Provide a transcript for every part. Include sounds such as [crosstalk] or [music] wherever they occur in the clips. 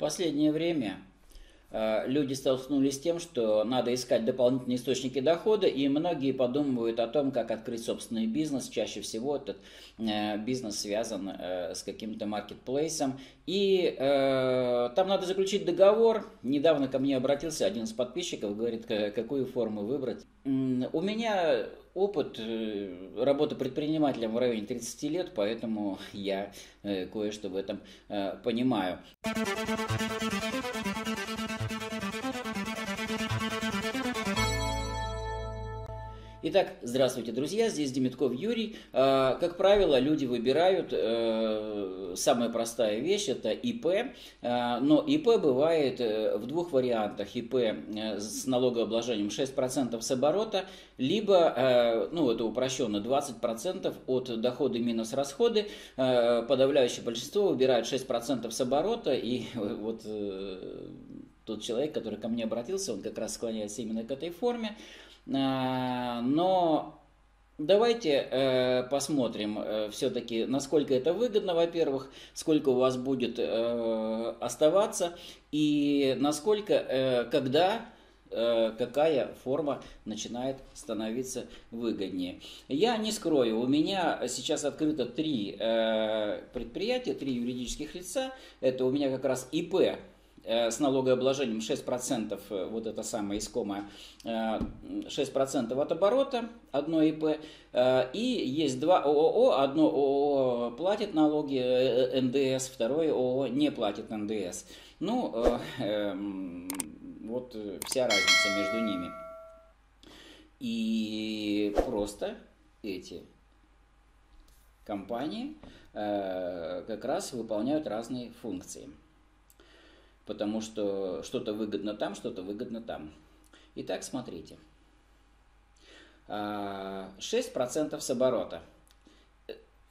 последнее время э, люди столкнулись с тем, что надо искать дополнительные источники дохода, и многие подумывают о том, как открыть собственный бизнес. Чаще всего этот э, бизнес связан э, с каким-то маркетплейсом, и там надо заключить договор. Недавно ко мне обратился один из подписчиков, говорит, какую форму выбрать. У меня опыт э, работы предпринимателем в районе 30 лет, поэтому [laughs] я э, кое-что в этом э, понимаю. Итак, здравствуйте, друзья, здесь Демитков Юрий. А, как правило, люди выбирают, э, самая простая вещь, это ИП, а, но ИП бывает э, в двух вариантах. ИП э, с налогообложением 6% с оборота, либо, ну это упрощенно, 20% от дохода минус расходы. Подавляющее большинство выбирает 6% с оборота, и [laughs] вот тот человек, который ко мне обратился, он как раз склоняется именно к этой форме. А, но Давайте э, посмотрим э, все-таки, насколько это выгодно, во-первых, сколько у вас будет э, оставаться и насколько, когда, какая форма начинает становиться выгоднее. Я не скрою, у меня сейчас открыто три э, предприятия, три юридических лица. Это у меня как раз ИП с налогообложением 6%, э, вот это самое искомое, 6% э, от оборота, одно ИП, и есть два ООО, одно ООО платит налоги НДС, второе ООО не платит НДС. Ну, эм, вот вся разница между ними. И просто эти компании как раз выполняют разные функции потому что что-то выгодно там, что-то выгодно там. Итак, смотрите. 6% а, с оборота.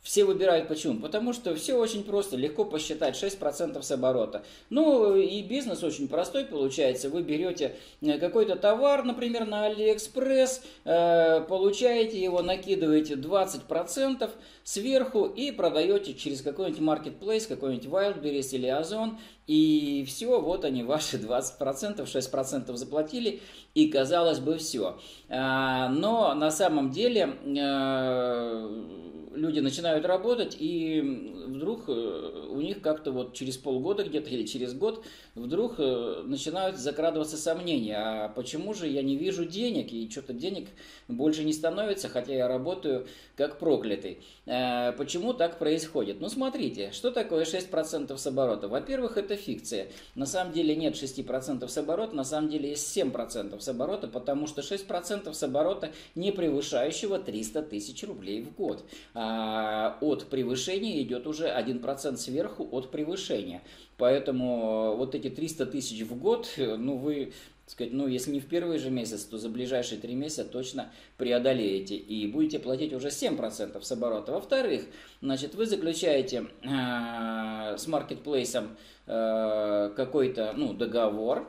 Все выбирают почему? Потому что все очень просто, легко посчитать 6% с оборота. Ну и бизнес очень простой получается. Вы берете э, какой-то товар, например, на Алиэкспресс, э, получаете его, накидываете 20% сверху и продаете через какой-нибудь маркетплейс, какой-нибудь Wildberries или Озон. И все, вот они, ваши 20%, 6% заплатили, и казалось бы все. А, но на самом деле э, люди начинают работать, и вдруг э, у них как-то вот через полгода где-то или через год вдруг э, начинают закрадываться сомнения, а почему же я не вижу денег, и что-то денег больше не становится, хотя я работаю как проклятый. Э, почему так происходит? Ну, смотрите, что такое 6% с оборота? Во-первых, это фикция. На самом деле нет 6% с оборота, на самом деле есть 7% с оборота, потому что 6% с оборота не превышающего 300 тысяч рублей в год. А от превышения идет уже 1% сверху от превышения. Поэтому вот эти 300 тысяч в год, ну вы сказать, ну, если не в первый же месяц, то за ближайшие три месяца точно преодолеете и будете платить уже 7% с оборота. Во-вторых, значит, вы заключаете э, с маркетплейсом э, какой-то, ну, договор,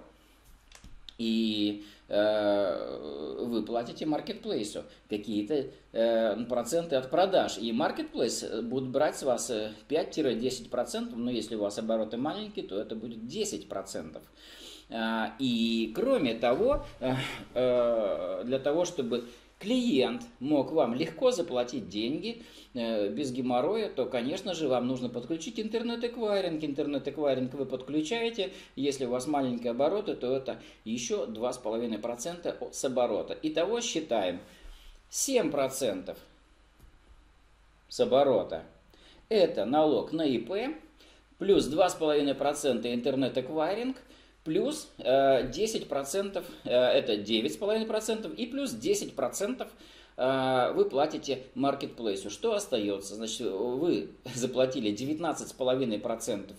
и э, вы платите маркетплейсу какие-то э, проценты от продаж. И маркетплейс будет брать с вас 5-10%, но если у вас обороты маленькие, то это будет 10%. А, и кроме того, э, э, для того, чтобы клиент мог вам легко заплатить деньги э, без геморроя, то, конечно же, вам нужно подключить интернет-эквайринг. Интернет-эквайринг вы подключаете. Если у вас маленькие обороты, то это еще 2,5% с оборота. Итого считаем 7% с оборота. Это налог на ИП, плюс 2,5% интернет-эквайринг – плюс 10%, э, э, это 9,5%, и плюс 10% э, вы платите маркетплейсу. Что остается? Значит, вы [laughs] заплатили 19,5%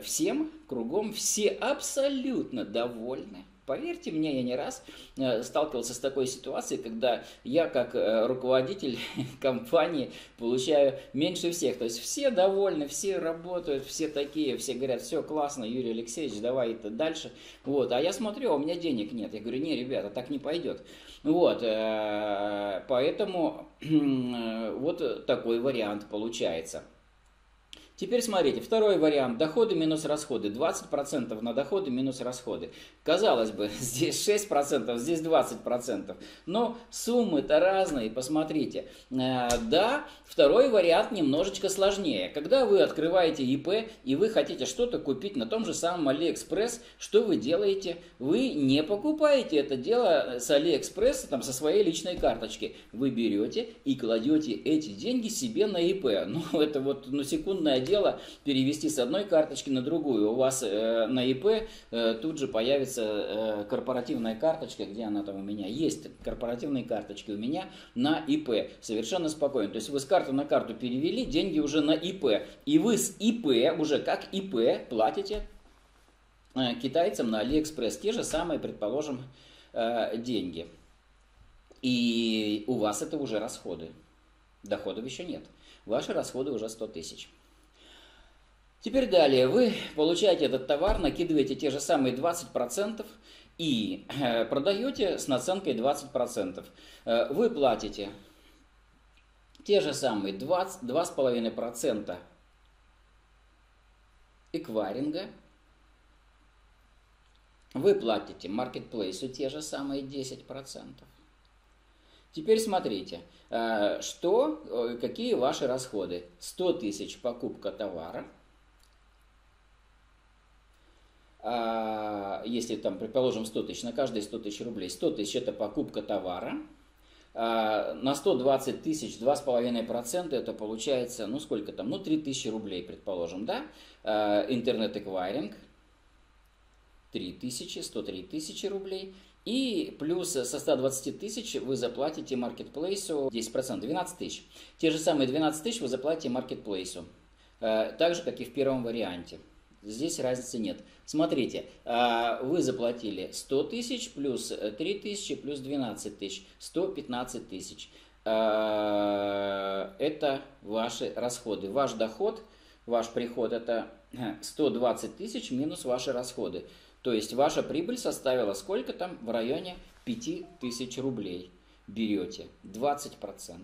всем кругом, все абсолютно довольны. Поверьте мне, я не раз э, сталкивался с такой ситуацией, когда я как э, руководитель [laughs] компании получаю меньше всех. То есть все довольны, все работают, все такие, все говорят, все классно, Юрий Алексеевич, давай это дальше. Вот. А я смотрю, а у меня денег нет. Я говорю, не, ребята, так не пойдет. Вот. Э, поэтому [clears throat] вот такой вариант получается. Теперь смотрите, второй вариант. Доходы минус расходы. 20% на доходы минус расходы. Казалось бы, [laughs] здесь 6%, здесь 20%. Но суммы-то разные, посмотрите. Э, да, второй вариант немножечко сложнее. Когда вы открываете ИП и вы хотите что-то купить на том же самом Алиэкспресс, что вы делаете? Вы не покупаете это дело с Алиэкспресса, там, со своей личной карточки. Вы берете и кладете эти деньги себе на ИП. [laughs] Ну, это вот ну, секундное дело перевести с одной карточки на другую. У вас э, на ИП э, тут же появится э, корпоративная карточка, где она там у меня есть. Корпоративные карточки у меня на ИП. Совершенно спокойно. То есть вы с карты на карту перевели, деньги уже на ИП. И вы с ИП уже как ИП платите э, китайцам на Алиэкспресс те же самые, предположим, э, деньги. И у вас это уже расходы. Доходов еще нет. Ваши расходы уже 100 тысяч. Теперь далее. Вы получаете этот товар, накидываете те же самые 20% и э, продаете с наценкой 20%. Э, вы платите те же самые 20, 2,5% эквайринга. Вы платите маркетплейсу те же самые 10%. Теперь смотрите, э, что, какие ваши расходы. 100 тысяч покупка товара. А, если там, предположим, 100 тысяч, на каждые 100 тысяч рублей. 100 тысяч это покупка товара. А, на 120 тысяч 2,5% это получается, ну сколько там, ну 3 тысячи рублей, предположим, да? А, интернет-эквайринг 3 тысячи, 103 тысячи рублей. И плюс со 120 тысяч вы заплатите маркетплейсу 10%, 12 тысяч. Те же самые 12 тысяч вы заплатите маркетплейсу. Так же, как и в первом варианте. Здесь разницы нет. Смотрите, э, вы заплатили 100 тысяч плюс 3 тысячи плюс 12 тысяч. 115 тысяч. Э, это ваши расходы. Ваш доход, ваш приход это 120 тысяч минус ваши расходы. То есть ваша прибыль составила сколько там? В районе 5000 рублей. Берете 20%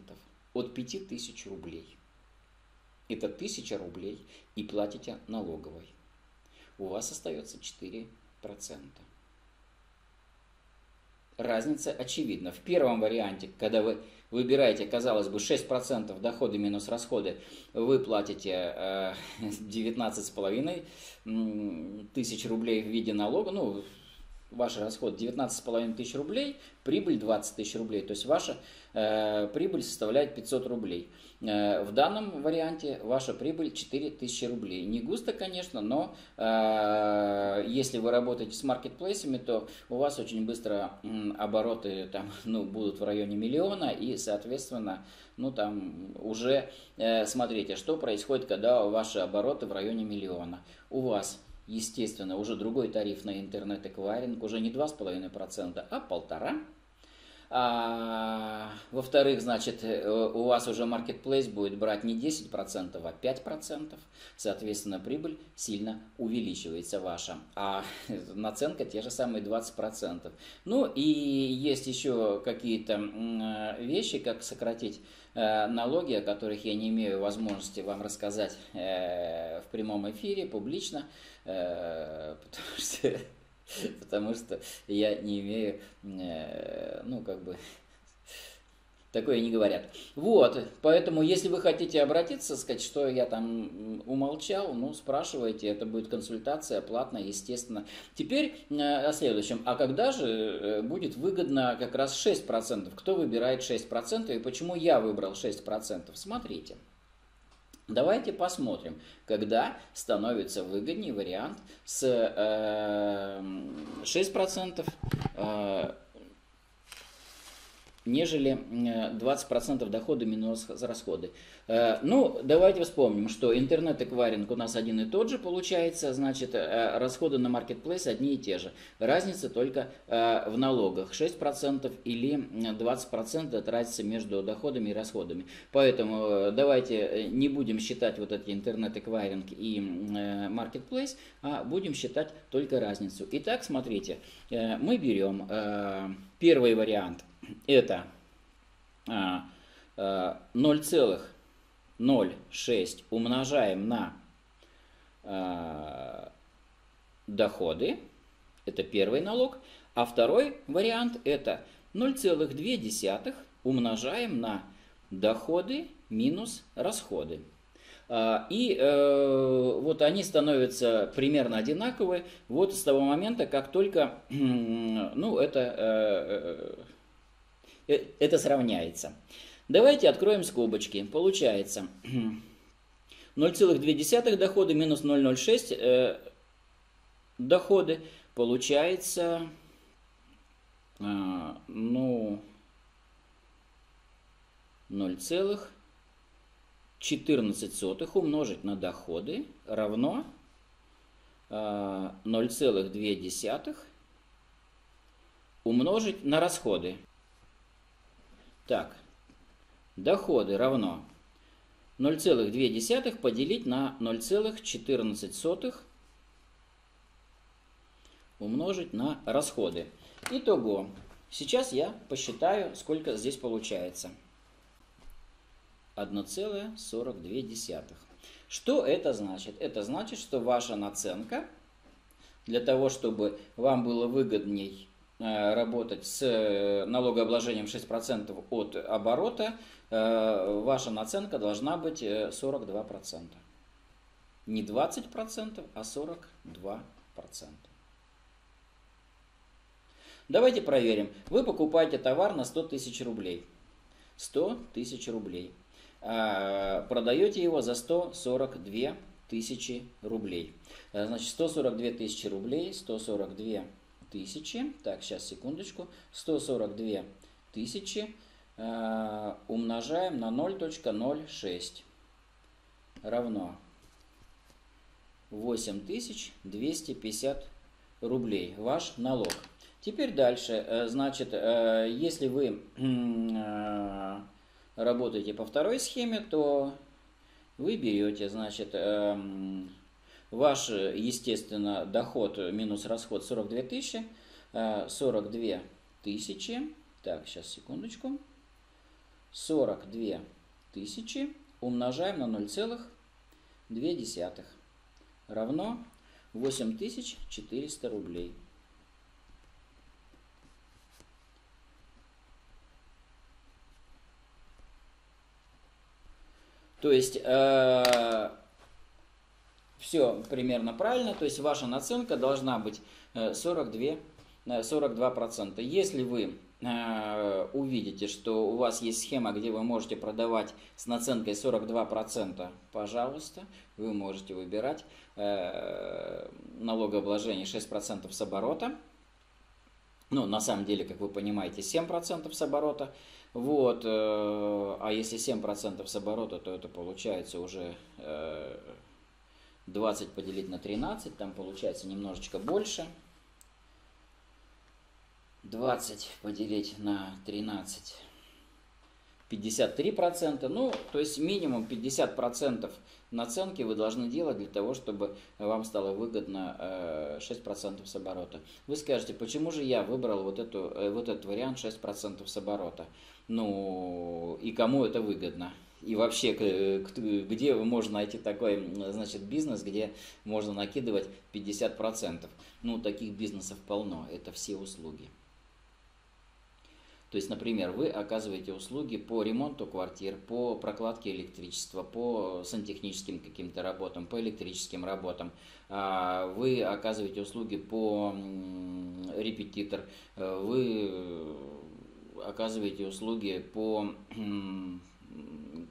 от 5000 рублей. Это 1000 рублей и платите налоговой. У вас остается 4%. Разница очевидна. В первом варианте, когда вы выбираете, казалось бы, 6% доходы минус расходы, вы платите 19,5 э, [laughs] тысяч рублей в виде налога, ну, ваш расход 19,5 тысяч рублей, прибыль 20 тысяч рублей, то есть ваша э, прибыль составляет 500 рублей. Э, в данном варианте ваша прибыль 4000 рублей. Не густо, конечно, но э, если вы работаете с маркетплейсами, то у вас очень быстро обороты там, [laughs] ну, будут в районе миллиона и, соответственно, ну там уже э, смотрите, что происходит, когда ваши обороты в районе миллиона. У вас естественно, уже другой тариф на интернет-эквайринг, уже не 2,5%, а полтора. А, во-вторых, значит, э, у вас уже marketplace будет брать не 10%, а 5%. Соответственно, прибыль сильно увеличивается ваша. А [laughs] наценка те же самые 20%. Ну и есть еще какие-то вещи, как сократить э, налоги, о которых я не имею возможности вам рассказать э, в прямом эфире, публично, [laughs] потому что [laughs] потому что я не имею, э, ну, как бы, [laughs] такое не говорят. Вот, поэтому, если вы хотите обратиться, сказать, что я там умолчал, ну, спрашивайте, это будет консультация платная, естественно. Теперь э, о следующем. А когда же э, будет выгодно как раз 6%? Кто выбирает 6% и почему я выбрал 6%? Смотрите. Давайте посмотрим, когда становится выгоднее вариант с э, 6% э, нежели 20% дохода минус расходы. Э, ну, давайте вспомним, что интернет-эквайринг у нас один и тот же получается, значит, э, расходы на маркетплейс одни и те же. Разница только э, в налогах. 6% или 20% это разница между доходами и расходами. Поэтому давайте не будем считать вот эти интернет-эквайринг и маркетплейс, а будем считать только разницу. Итак, смотрите, мы берем первый вариант – это 0,06 а, умножаем на э, доходы, это первый налог, а второй вариант это 0,2 умножаем на доходы минус расходы. А, и э, вот они становятся примерно одинаковые вот с того момента, как только [clears throat] ну, это, э, э, это сравняется. Давайте откроем скобочки. Получается [clears throat] 0,2 доходы минус 0,06 доходы. Получается, ну, 0,14 умножить на доходы равно 0,2 а, умножить на расходы. Так, доходы равно 0,2 поделить на 0,14 умножить на расходы. Итого, сейчас я посчитаю, сколько здесь получается. 1,42. Что это значит? Это значит, что ваша наценка для того, чтобы вам было выгодней работать с э, налогообложением 6% от оборота, э, ваша наценка должна быть 42%. Не 20%, а 42%. Давайте проверим. Вы покупаете товар на 100 тысяч рублей. 100 тысяч рублей. А, продаете его за 142 тысячи рублей. Э, значит, 142 тысячи рублей, 142 тысячи, так, сейчас, секундочку, 142 тысячи э, умножаем на 0.06 равно 8250 рублей, ваш налог. Теперь дальше, э, значит, если вы работаете по второй схеме, то вы берете, значит, эм, ваш, естественно, доход минус расход 42 тысячи, 42 э, тысячи, так, сейчас, секундочку, 42 тысячи умножаем на 0,2 равно 8400 рублей. То есть э, все примерно правильно, то есть ваша наценка должна быть 42, э, 42%. Э, Если вы э, увидите, что у вас есть схема, где вы можете продавать с наценкой 42%, пожалуйста, вы можете выбирать налогообложение 6% с оборота. Ну, на самом деле, как вы понимаете, 7% с оборота. Вот, а если 7% с оборота, то это получается уже 20 э, поделить на 13, там получается немножечко больше. 20 поделить на 13, 53%. Ну, то есть минимум 50% наценки вы должны делать для того, чтобы вам стало выгодно 6% э, с оборота. Вы скажете, почему же я выбрал вот, эту, вот этот вариант 6% с оборота? ну, и кому это выгодно. И вообще, где можно найти такой, значит, бизнес, где можно накидывать 50%? Ну, таких бизнесов полно, это все услуги. То есть, например, вы оказываете услуги по ремонту квартир, по прокладке электричества, по сантехническим каким-то работам, по электрическим работам. А, вы оказываете услуги по репетитор, вы оказываете услуги по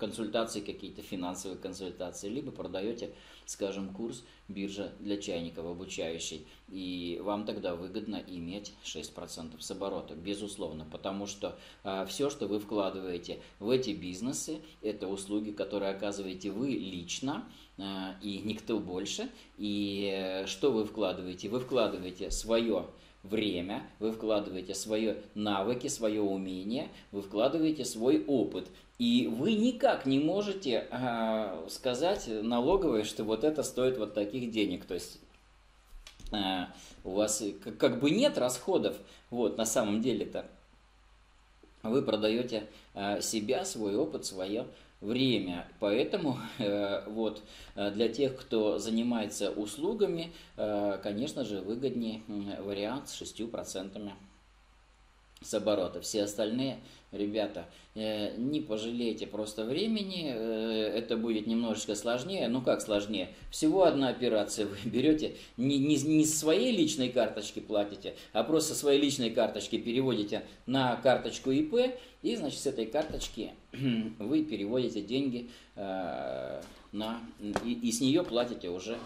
консультации какие-то, финансовые консультации, либо продаете, скажем, курс биржа для чайников обучающий, и вам тогда выгодно иметь 6% с оборота, безусловно, потому что э, а, все, что вы вкладываете в эти бизнесы, это услуги, которые оказываете вы лично, э, и никто больше, и э, что вы вкладываете? Вы вкладываете свое время, вы вкладываете свои навыки, свое умение, вы вкладываете свой опыт. И вы никак не можете э, сказать налоговой, что вот это стоит вот таких денег. То есть э, у вас как, как бы нет расходов, вот на самом деле-то. Вы продаете э, себя, свой опыт, свое время. Поэтому вот для тех, кто занимается услугами, конечно же, выгоднее вариант с 6% с оборота. Все остальные ребята, э, не пожалейте просто времени, э, это будет немножечко сложнее. Ну как сложнее? Всего одна операция [laughs] вы берете, не, не, не с своей личной карточки платите, а просто своей личной карточки переводите на карточку ИП, и значит с этой карточки [clears throat] вы переводите деньги э, на, и, и с нее платите уже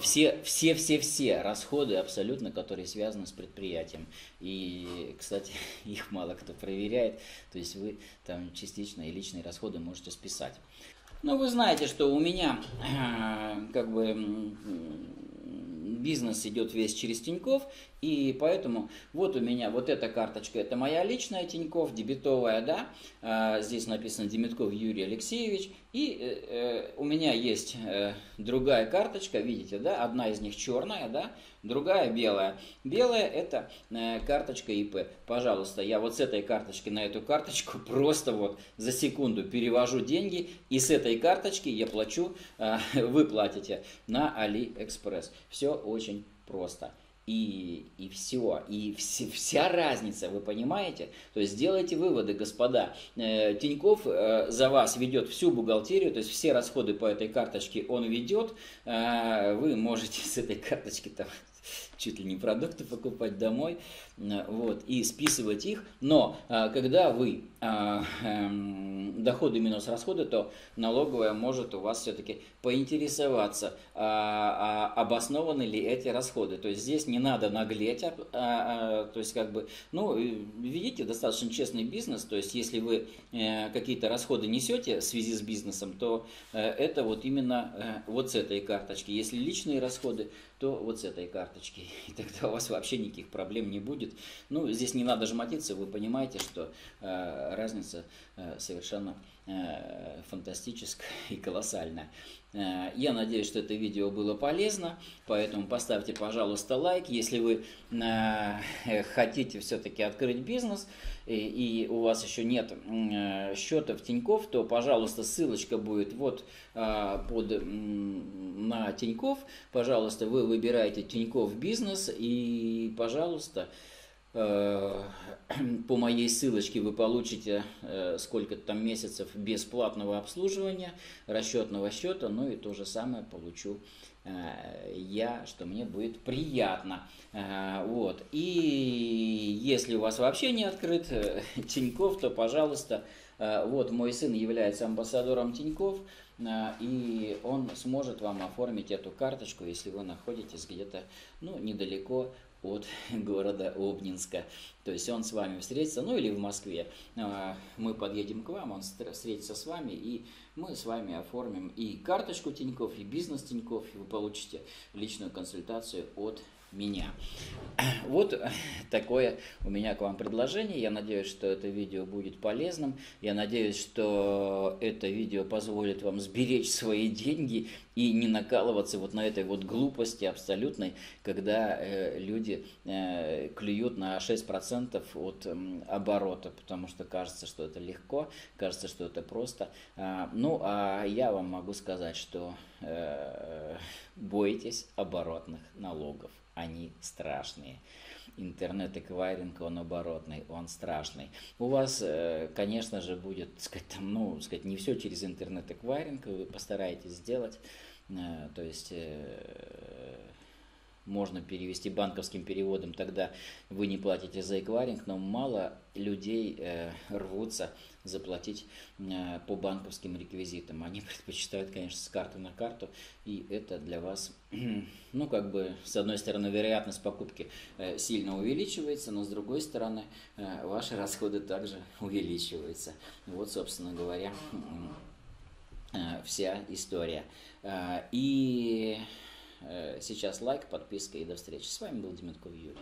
все, все, все, все расходы абсолютно, которые связаны с предприятием. И, кстати, [laughs] их мало кто проверяет, то есть вы там частичные личные расходы можете списать. Но вы знаете, что у меня [clears throat] как бы бизнес идет весь через Тиньков, и поэтому вот у меня вот эта карточка, это моя личная Тиньков, дебетовая, да, а, здесь написано Демитков Юрий Алексеевич, и э, э, у меня есть э, другая карточка, видите, да, одна из них черная, да, другая белая. Белая это карточка ИП. Пожалуйста, я вот с этой карточки на эту карточку [laughs] просто вот за секунду перевожу деньги, и с этой карточки я плачу, э, [laughs] вы платите на AliExpress. Все очень просто и, и все, и вся, вся разница, вы понимаете? То есть сделайте выводы, господа. Э, Тиньков э, за вас ведет всю бухгалтерию, то есть все расходы по этой карточке он ведет. Э, вы можете с этой карточки там чуть ли не продукты покупать домой, э, вот, и списывать их. Но а, когда вы а, эм, доходы минус расходы, то налоговая может у вас все-таки поинтересоваться, а, обоснованы ли эти расходы. То есть здесь не надо наглеть, то есть как бы, ну, видите, достаточно честный бизнес, то есть если вы какие-то расходы несете в связи с бизнесом, то это вот именно вот с этой карточки. Если личные расходы, то вот с этой карточки. И тогда у вас вообще никаких проблем не будет. Ну, здесь не надо жмотиться, вы понимаете, что э, разница совершенно э, фантастическая [laughs] и колоссальная. Э, я надеюсь, что это видео было полезно, поэтому поставьте, пожалуйста, лайк. Если вы э, [laughs] хотите все-таки открыть бизнес, и, у вас еще нет э, счета в Тиньков, то, пожалуйста, ссылочка будет вот под, на Тиньков. Пожалуйста, вы выбираете Тиньков бизнес и, пожалуйста, [clears throat] по моей ссылочке вы получите э, сколько-то там месяцев бесплатного обслуживания, расчетного счета, ну и то же самое получу э, я, что мне будет приятно. Э, вот. И если у вас вообще не открыт [laughs] Тиньков, то, пожалуйста, вот мой сын является амбассадором Тиньков, и он сможет вам оформить эту карточку, если вы находитесь где-то ну, недалеко от города Обнинска. То есть он с вами встретится, ну или в Москве. А, мы подъедем к вам, он встретится с вами, и мы с вами оформим и карточку Тиньков, и бизнес Тиньков, и вы получите личную консультацию от меня. [clears throat] Вот такое у меня к вам предложение. Я надеюсь, что это видео будет полезным. Я надеюсь, что это видео позволит вам сберечь свои деньги и не накалываться вот на этой вот глупости абсолютной, когда э, люди э, клюют на 6% от э, оборота, потому что кажется, что это легко, кажется, что это просто. А, ну, а я вам могу сказать, что э, бойтесь оборотных налогов они страшные. Интернет-эквайринг, он оборотный, он страшный. У вас, э, конечно же, будет, сказать, там, ну, сказать, не все через интернет-эквайринг, вы постараетесь сделать, э, то есть э, можно перевести банковским переводом, тогда вы не платите за эквайринг, но мало людей рвутся заплатить э, по банковским реквизитам. Они [laughs] предпочитают, конечно, с карты на карту, и это для вас, [clears throat] ну, как бы, с одной стороны, вероятность покупки э, сильно увеличивается, но с другой стороны, э, ваши [laughs] расходы также увеличиваются. Вот, собственно говоря, вся история. И сейчас лайк, подписка и до встречи. С вами был Демитков Юрий.